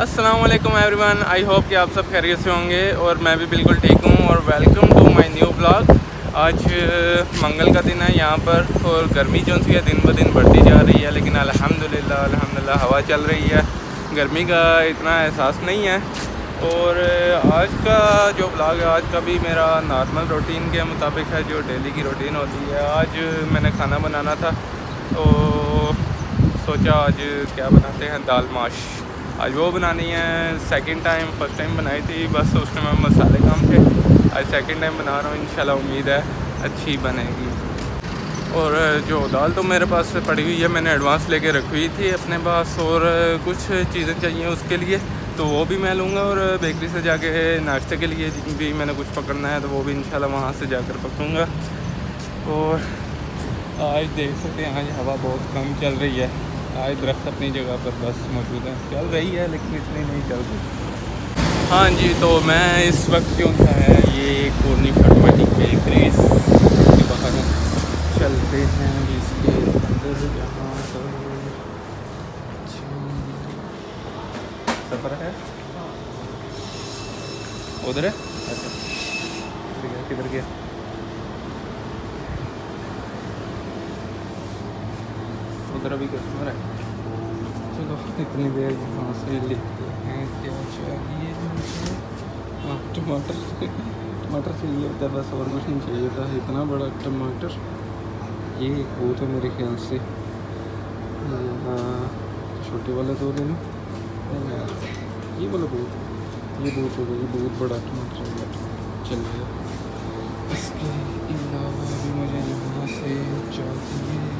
वालेकुम everyone I hope कि आप सब खैरियत से होंगे और मैं भी बिल्कुल ठीक हूँ और welcome to my new blog आज मंगल का दिन है यहाँ पर और गर्मी जो सी है, दिन ब दिन बढ़ती जा रही है, लेकिन अल्हम्दुलिल्लाह अल्हम्दुलिल्लाह, हवा चल रही है। गर्मी का इतना एहसास नहीं है। और आज का जो ब्लॉग है, आज का भी मेरा नॉर्मल रूटीन के मुताबिक है, जो डेली की रूटीन होती है। आज मैंने खाना बनाना था तो सोचा आज क्या बनाते हैं दाल माश आज वो बनानी है सेकंड टाइम फ़र्स्ट टाइम बनाई थी, बस उसमें मैं मसाले कम थे आज सेकंड टाइम बना रहा हूँ, इंशाल्लाह उम्मीद है अच्छी बनेगी। और जो दाल तो मेरे पास पड़ी हुई है, मैंने एडवांस लेके रखी हुई थी अपने पास, और कुछ चीज़ें चाहिए उसके लिए तो वो भी मैं लूँगा, और बेकरी से जाके नाश्ते के लिए भी मैंने कुछ पकड़ना है तो वो भी इंशाल्लाह वहाँ से जाकर पकड़ूँगा। और, आज देख सकते हैं आज हवा बहुत कम चल रही है। आज दरख्त अपनी जगह पर बस मौजूद है। चल रही है, लेकिन इतनी नहीं चल रही। हाँ जी तो मैं इस वक्त जो है ये कोनी फटमटी के क्रेज के बाहर चलते हैं इसके अंदर, जहाँ सफ़र है। उधर है? अच्छा किधर गया? उधर अभी कस्टमर है। चलो, इतनी देर यहाँ से लेते हैं? क्या चाहिए हाँ टमाटर टमाटर चाहिए होता है, बस और कुछ नहीं चाहिए था इतना बड़ा टमाटर? ये बहुत है मेरे ख्याल से। छोटे वाले दो लेना ये वाला बहुत ये बहुत होगा ये बहुत बड़ा टमाटर है चल गया इसके अलावा भी मुझे यहाँ से चाहिए।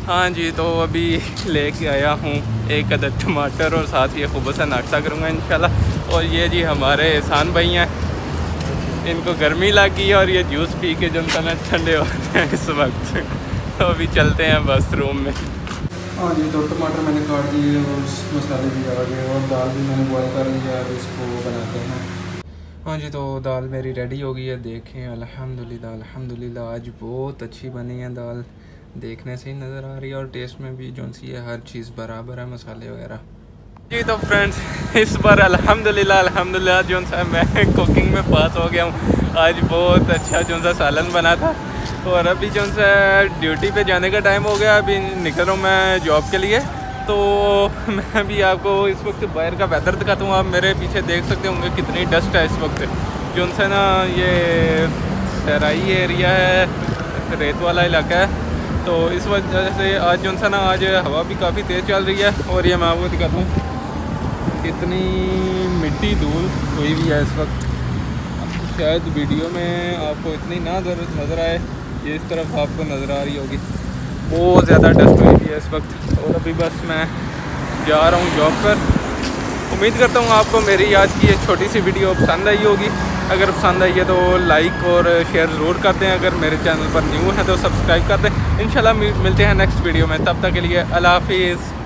है हाँ जी तो अभी लेके आया हूँ एक अदर टमाटर और साथ ये खूब सा नाश्ता करूँगा इंशाल्लाह। और ये जी हमारे एहसान भाई हैं। इनको गर्मी लग गई और ये जूस पी के जो ना ठंडे हो रहे हैं इस वक्त। तो अभी चलते हैं बस रूम में। हाँ जी तो टमाटर मैंने काट दिए और मसाले भी आ गए और दाल भी मैंने बॉयल कर लिया अब इसको बनाते हैं। हाँ जी तो दाल मेरी रेडी हो गई है देखें अल्हम्दुलिल्लाह अल्हम्दुलिल्लाह आज बहुत अच्छी बनी है दाल। देखने से ही नज़र आ रही है और टेस्ट में भी जो सी है, हर चीज़ बराबर है, मसाले वगैरह। जी तो फ्रेंड्स इस बार अल्हम्दुलिल्लाह अल्हम्दुलिल्लाह जो सा मैं कुकिंग में पास हो गया हूँ। आज बहुत अच्छा जो सा सालन बना था। और अभी जो सा ड्यूटी पे जाने का टाइम हो गया। अभी निकल रहा हूँ मैं जॉब के लिए। तो मैं भी आपको इस वक्त बाहर का वेदर दिखाता हूँ। आप मेरे पीछे देख सकते होंगे कितनी डस्ट है इस वक्त। जो सा ना, ये सहराई एरिया है, रेत वाला इलाका है। तो इस वजह से आज जो सा ना आज हवा भी काफ़ी तेज़ चल रही है और ये मैं आपको दिखाता हूँ कितनी मिट्टी धूल हुई भी है इस वक्त। शायद वीडियो में आपको इतनी ना नज़र आए, ये इस तरफ़ आपको नज़र आ रही होगी। बहुत ज़्यादा डस्ट हुई थी इस वक्त और अभी बस मैं जा रहा हूँ जॉब पर। उम्मीद करता हूँ आपको मेरी आज की एक छोटी सी वीडियो पसंद आई होगी। अगर पसंद आई है तो लाइक और शेयर ज़रूर कर दें अगर मेरे चैनल पर न्यू है तो सब्सक्राइब कर दें इन मिलते हैं नेक्स्ट वीडियो में। तब तक के लिए अल्लाह हाफिज़।